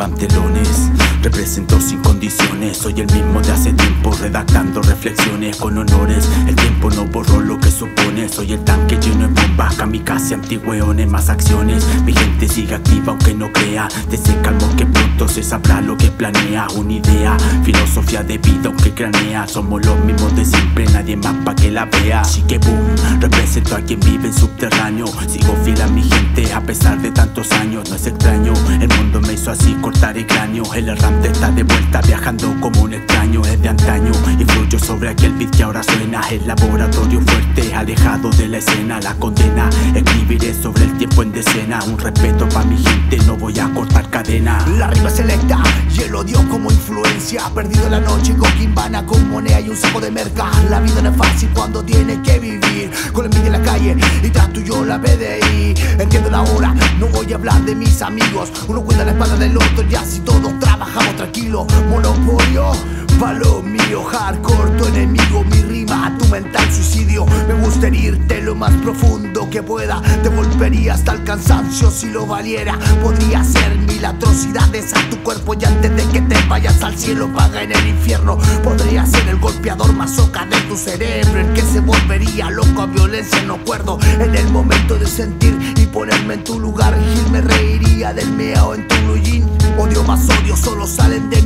pantalones Represento sin condiciones, soy el mismo de hace tiempo Redactando reflexiones con honores. El tiempo no borró lo que supone Soy el tanque lleno de bombas, kamikaze, antigüeones, más acciones. Mi gente sigue activa aunque no crea. Desde calmo que pronto se sabrá lo que planea. Una idea, filosofía de vida aunque cranea. Somos los mismos de siempre, nadie más pa' que la vea. Así que boom, represento a quien vive en subterráneo. Sigo fiel a mi gente a pesar de tantos años. No es extraño, el mundo me hizo así cortar el cráneo. El errante está de vuelta viajando como un extraño. Es de antaño y fluyo sobre aquel beat que ahora suena. El laboratorio fuerte, alejado de la escena. La condena, escribiré sobre el tiempo en decena. Un respeto pa' mi gente, no voy a cortar cadena. La rima selecta y el odio como influencia. Perdido la noche con quimbana, con moneda y un saco de merca. La vida no es fácil cuando tiene que vivir. Con la envidia en la calle y tras tuyo la PDI Entiendo la hora, no voy a hablar de mis amigos. Uno cuida la espalda del otro y así todos trabajamos tranquilo. Monopolio, palo mío, hardcore, tu enemigo, mi rima, tu mental suicidio. Me gusta herirte lo más profundo que pueda Te volvería hasta el cansancio si lo valiera. Podría ser mil atrocidades a tu cuerpo y antes de que te vayas al cielo paga en el infierno. Podría ser el golpeador masoca de tu cerebro El que se volvería loco a violencia no acuerdo. En el momento de sentir y ponerme en tu lugar Gil me reiría del meao en tu jean Odio más odio solo salen de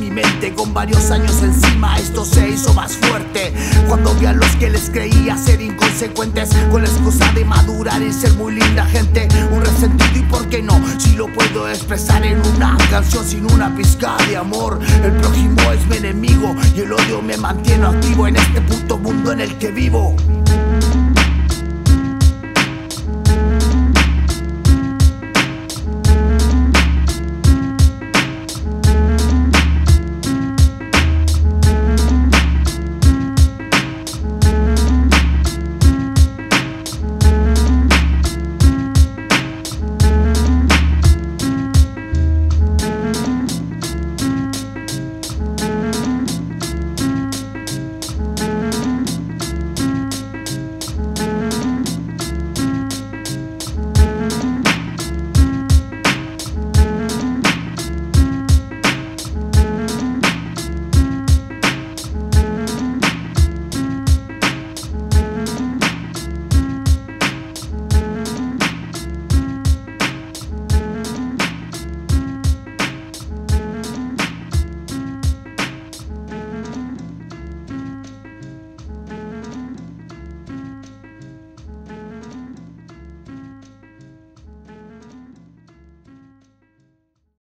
Con varios años encima esto se hizo más fuerte. Cuando vi a los que les creía ser inconsecuentes Con la excusa de madurar y ser muy linda gente Un resentido y por qué no Si lo puedo expresar en una canción sin una pizca de amor. El prójimo es mi enemigo y el odio me mantiene activo En este puto mundo en el que vivo